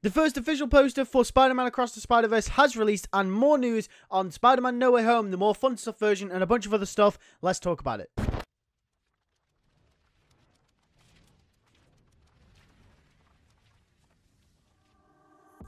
The first official poster for Spider-Man Across the Spider-Verse has released and more news on Spider-Man No Way Home, the more fun stuff version and a bunch of other stuff. Let's talk about it.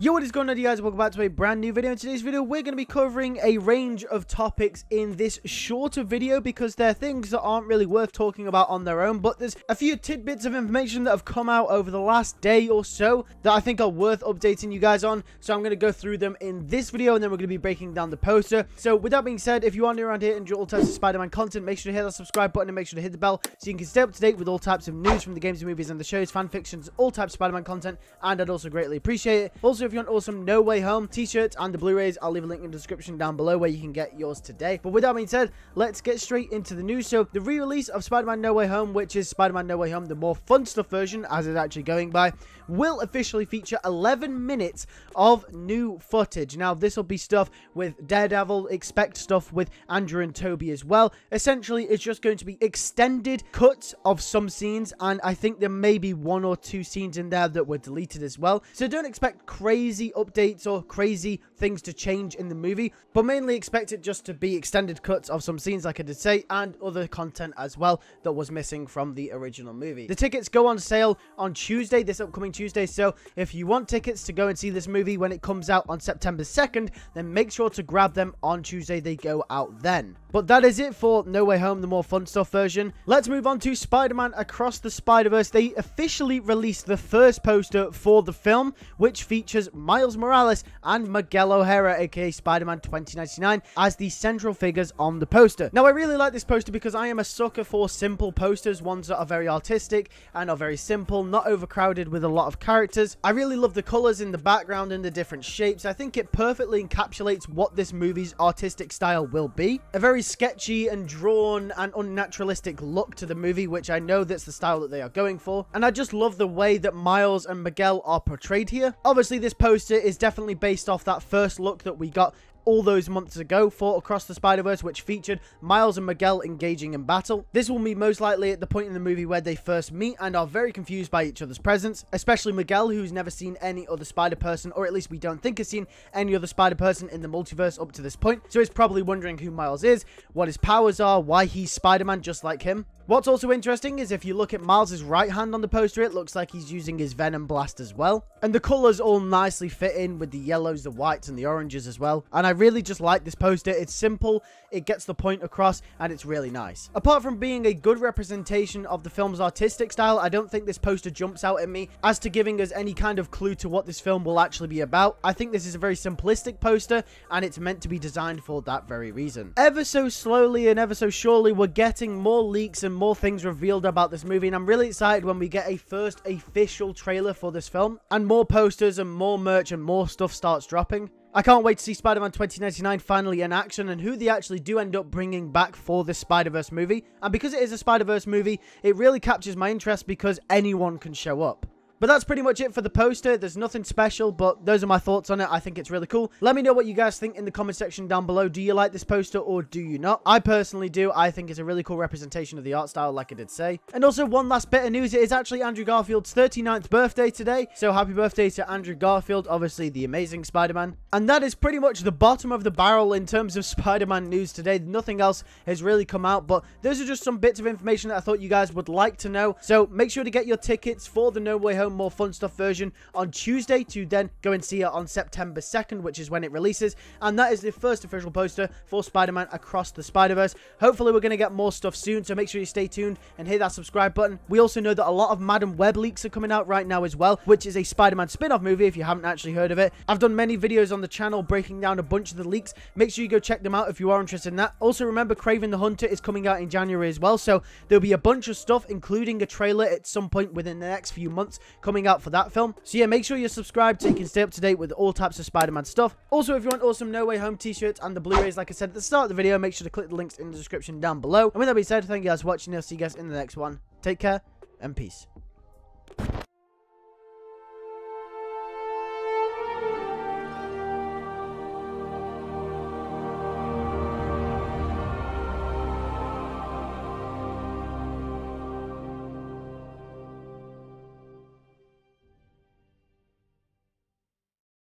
Yo, what is going on you guys? Welcome back to a brand new video. In today's video, we're going to be covering a range of topics in this shorter video because they're things that aren't really worth talking about on their own, but there's a few tidbits of information that have come out over the last day or so that I think are worth updating you guys on, so I'm going to go through them in this video, and then we're going to be breaking down the poster. So with that being said, if you are new around here and enjoy all types of Spider-Man content, make sure to hit that subscribe button and make sure to hit the bell so you can stay up to date with all types of news from the games, and movies, and the shows, fan fictions, all types of Spider-Man content, and I'd also greatly appreciate it. Also, if you want awesome No Way Home t-shirts and the Blu-rays, I'll leave a link in the description down below where you can get yours today. But with that being said, let's get straight into the news. So the re-release of Spider-Man No Way Home, which is Spider-Man No Way Home, the more fun stuff version, as it's actually going by, will officially feature 11 minutes of new footage. Now, this will be stuff with Daredevil, expect stuff with Andrew and Tobey as well. Essentially, it's just going to be extended cuts of some scenes, and I think there may be one or two scenes in there that were deleted as well. So don't expect crazy updates or crazy things to change in the movie, but mainly expect it just to be extended cuts of some scenes, like I did say, and other content as well that was missing from the original movie. The tickets go on sale on Tuesday, this upcoming Tuesday, so if you want tickets to go and see this movie when it comes out on September 2nd, then make sure to grab them on Tuesday, they go out then. But that is it for No Way Home, the more fun stuff version. Let's move on to Spider-Man Across the Spider-Verse. They officially released the first poster for the film, which features Miles Morales and Miguel O'Hara, aka Spider-Man 2099, as the central figures on the poster. Now, I really like this poster because I am a sucker for simple posters, ones that are very artistic and are very simple, not overcrowded with a lot of characters. I really love the colors in the background and the different shapes. I think it perfectly encapsulates what this movie's artistic style will be. A very sketchy and drawn and unnaturalistic look to the movie, which I know that's the style that they are going for. And I just love the way that Miles and Miguel are portrayed here. Obviously, this poster is definitely based off that first look that we got all those months ago fought Across the Spider-Verse, which featured Miles and Miguel engaging in battle. This will be most likely at the point in the movie where they first meet and are very confused by each other's presence, especially Miguel, who's never seen any other Spider-Person, or at least we don't think has seen any other Spider-Person in the multiverse up to this point, so he's probably wondering who Miles is, what his powers are, why he's Spider-Man just like him. What's also interesting is if you look at Miles' right hand on the poster, it looks like he's using his Venom Blast as well. And the colours all nicely fit in with the yellows, the whites, and the oranges as well. And I really just like this poster. It's simple, it gets the point across, and it's really nice. Apart from being a good representation of the film's artistic style, I don't think this poster jumps out at me as to giving us any kind of clue to what this film will actually be about. I think this is a very simplistic poster, and it's meant to be designed for that very reason. Ever so slowly and ever so surely, we're getting more leaks and more things revealed about this movie, and I'm really excited when we get a first official trailer for this film, and more posters and more merch and more stuff starts dropping. I can't wait to see Spider-Man 2099 finally in action and who they actually do end up bringing back for this Spider-Verse movie. And because it is a Spider-Verse movie, it really captures my interest because anyone can show up. But that's pretty much it for the poster. There's nothing special, but those are my thoughts on it. I think it's really cool. Let me know what you guys think in the comment section down below. Do you like this poster or do you not? I personally do. I think it's a really cool representation of the art style, like I did say. And also, one last bit of news. It is actually Andrew Garfield's 39th birthday today. So happy birthday to Andrew Garfield, obviously the amazing Spider-Man. And that is pretty much the bottom of the barrel in terms of Spider-Man news today. Nothing else has really come out, but those are just some bits of information that I thought you guys would like to know. So make sure to get your tickets for the No Way Home more fun stuff version on Tuesday to then go and see it on September 2nd, which is when it releases. And that is the first official poster for Spider-Man Across the Spider-Verse. Hopefully, we're going to get more stuff soon, so make sure you stay tuned and hit that subscribe button. We also know that a lot of Madame Web leaks are coming out right now as well, which is a Spider-Man spin-off movie if you haven't actually heard of it. I've done many videos on the channel breaking down a bunch of the leaks. Make sure you go check them out if you are interested in that. Also, remember, Kraven the Hunter is coming out in January as well, so there'll be a bunch of stuff, including a trailer at some point within the next few months coming out for that film. So yeah, make sure you're subscribed so you can stay up to date with all types of Spider-Man stuff. Also, if you want awesome No Way Home t-shirts and the Blu-rays, like I said at the start of the video, make sure to click the links in the description down below. And with that being said, thank you guys for watching. I'll see you guys in the next one. Take care and peace.